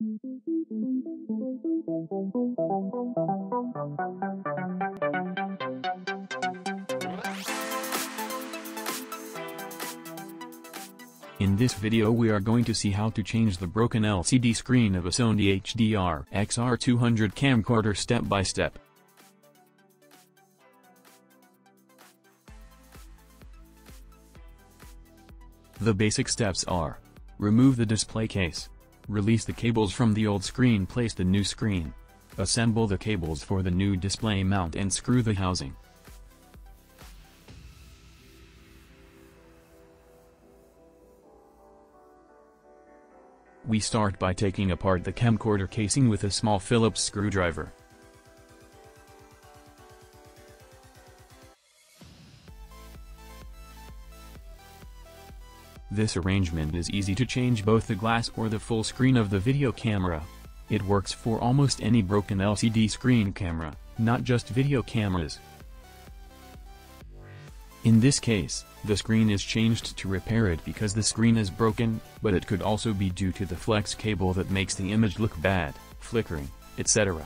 In this video we are going to see how to change the broken LCD screen of a Sony HDR XR200 camcorder step by step. The basic steps are Remove the display case. Release the cables from the old screen place the new screen. Assemble the cables for the new display mount and screw the housing. We start by taking apart the camcorder casing with a small Phillips screwdriver. This arrangement is easy to change both the glass or the full screen of the video camera. It works for almost any broken LCD screen camera, not just video cameras. In this case, the screen is changed to repair it because the screen is broken, but it could also be due to the flex cable that makes the image look bad, flickering, etc.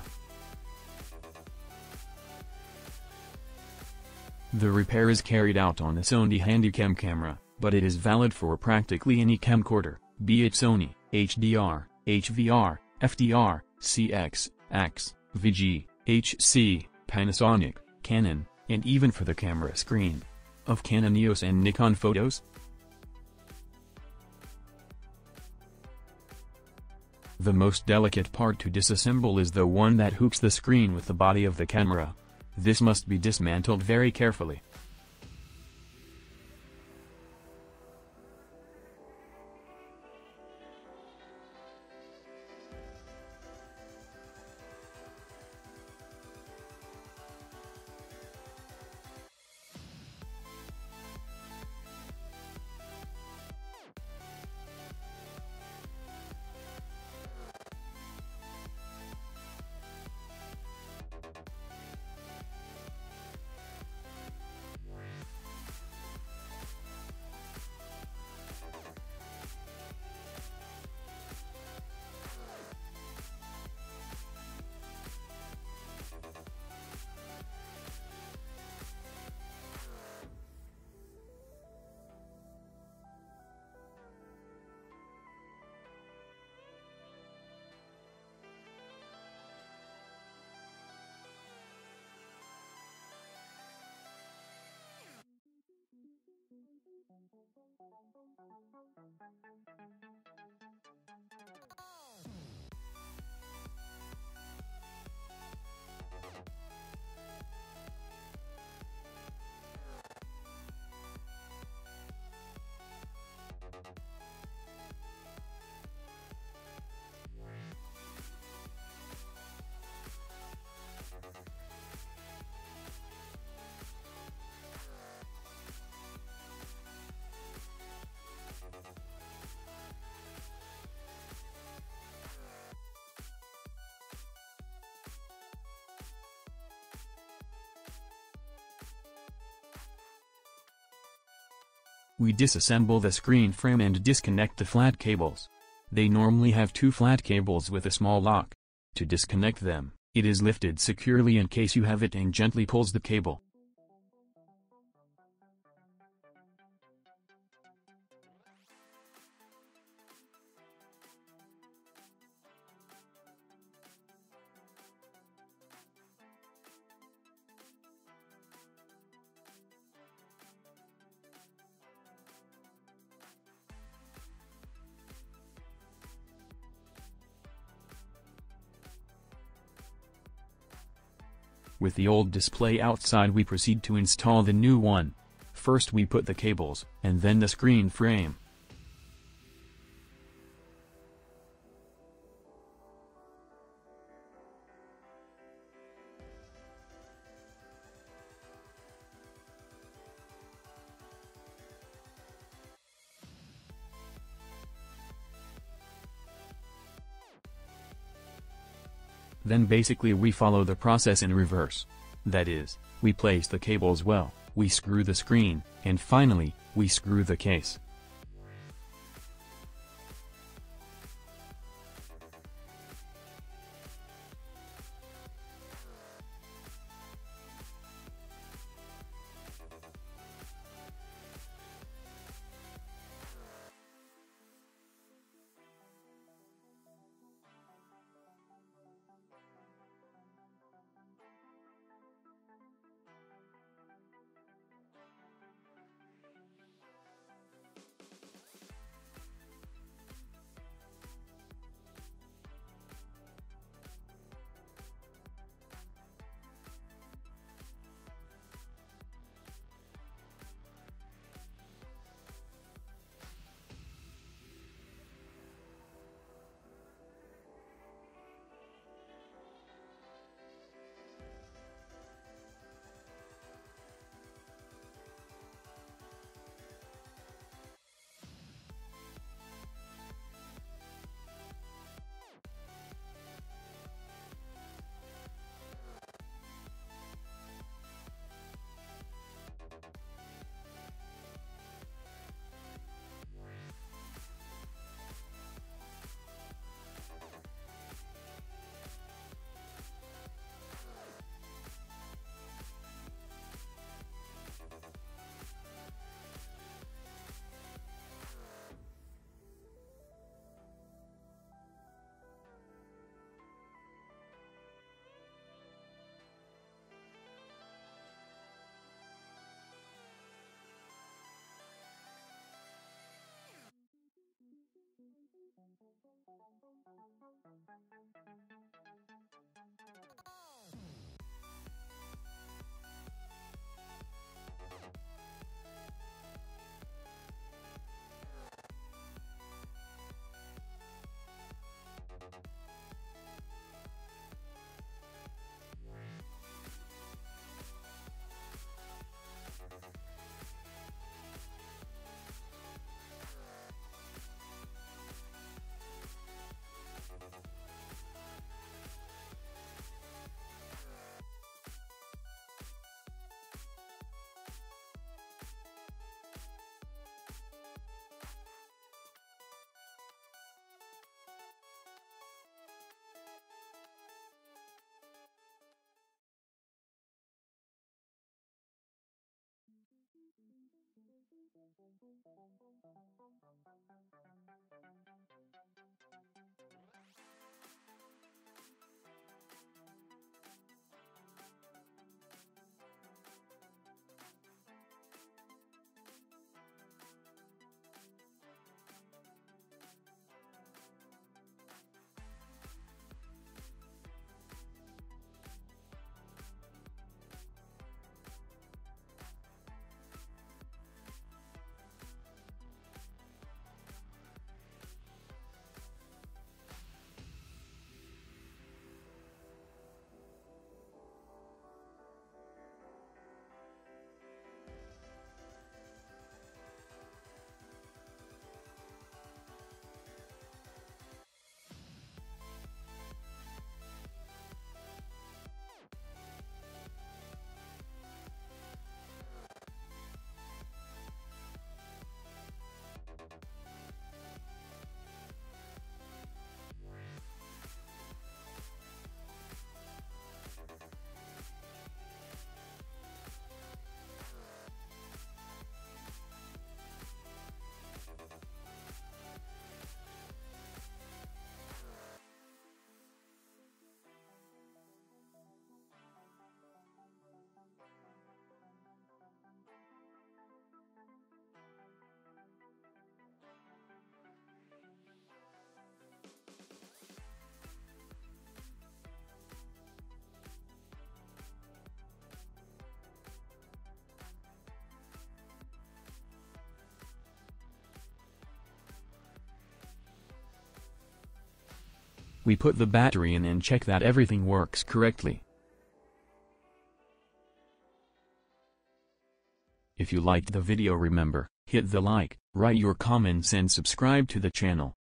The repair is carried out on the Sony Handycam camera, but it is valid for practically any camcorder, be it Sony, HDR, HVR, FDR, CX, AX, VG, HC, Panasonic, Canon, and even for the camera screen of Canon EOS and Nikon photos? The most delicate part to disassemble is the one that hooks the screen with the body of the camera. This must be dismantled very carefully. We disassemble the screen frame and disconnect the flat cables. They normally have two flat cables with a small lock. To disconnect them, it is lifted securely in case you have it and gently pulls the cable. With the old display outside we proceed to install the new one. First we put the cables, and then the screen frame. Then basically we follow the process in reverse. That is, we place the cables well, we screw the screen, and finally, we screw the case. We put the battery in and check that everything works correctly. If you liked the video remember, hit the like, write your comments and subscribe to the channel.